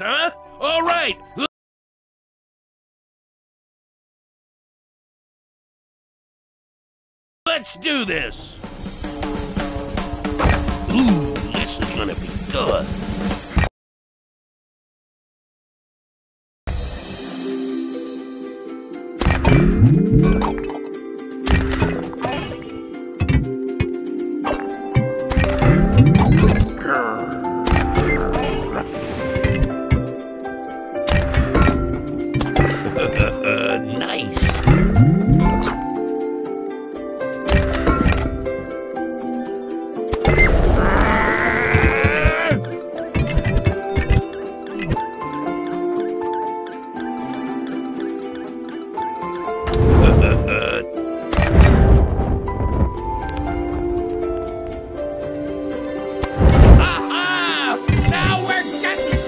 huh? All right. Let's do this. Ooh, this is gonna be good. nice.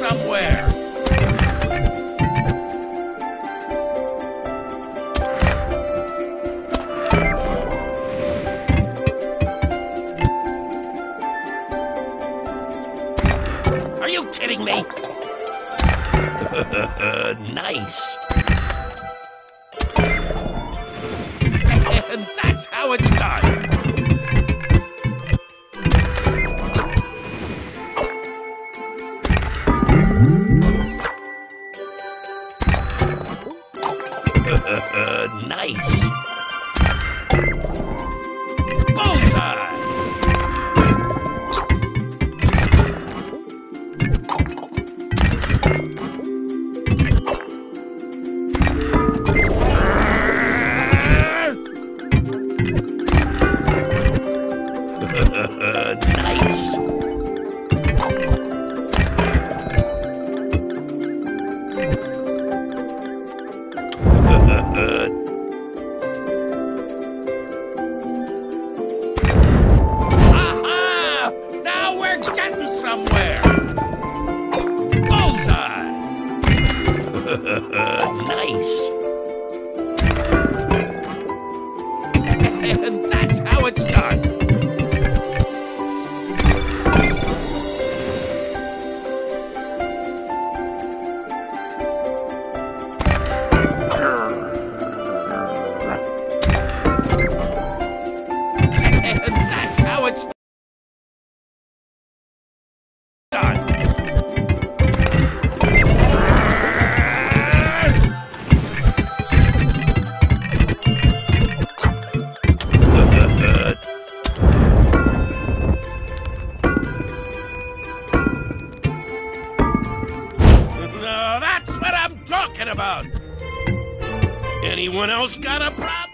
Somewhere! Are you kidding me? nice. And that's how it's done. Nice. Aha! Now we're getting somewhere! Bullseye! Anyone else got a problem?